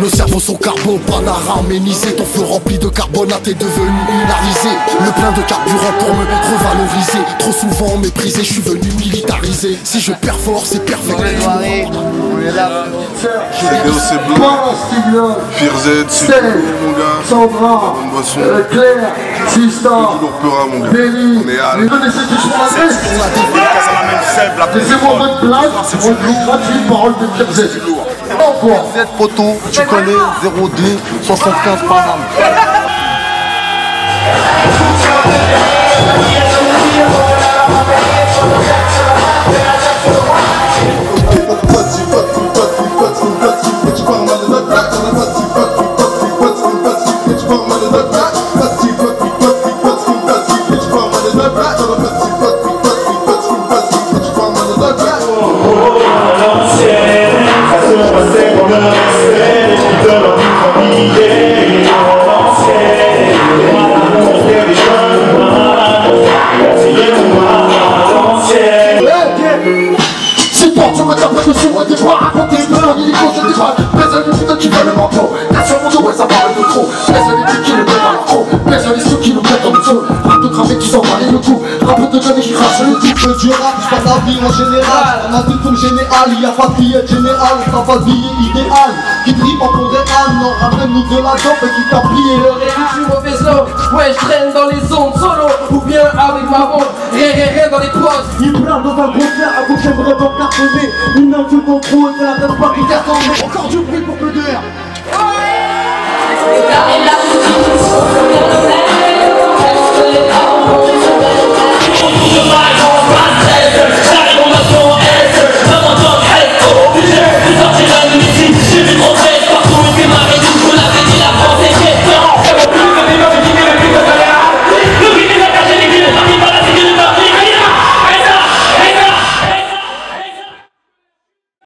Nos cerveaux sont carbo, panaraménisés Ton feu rempli de carbonate est devenu minarisé Le plein de carburant pour me revaloriser. Trop souvent méprisé, je suis venu militariser. Si je perfore, c'est perfect C'est BOC blanc, c'est mon gars. Sandra, Bonne boisson, euh, Claire, Tristan, toujours mon gars. Béli, On est à vous connaissez qui sont la Laissez-moi votre place, on joue gratuit, parole de Pierre Z. Encore. Cette photo, tu connais 02 75 Paname. Si toi tu me tapes dessus, moi des fois raconter une peur, il est donner qui crache le tout. Que du rap, pas ta vie en général. On a tout général, y a pas de billet général. T'as pas de billet idéal. Qui drip en pour réel, non, ramène-nous de la dope et qui t'a plié le réel. Je suis mauvais slow, ouais je traîne dans les zones solo Ou bien avec ma bombe, ré ré ré dans les poses Il pleure dans un concert, à gauche j'aimerais pas cartonner. Une œuvre de contrôle, c'est la tête pas qui cartonne. Encore du bruit pour peu d'air. La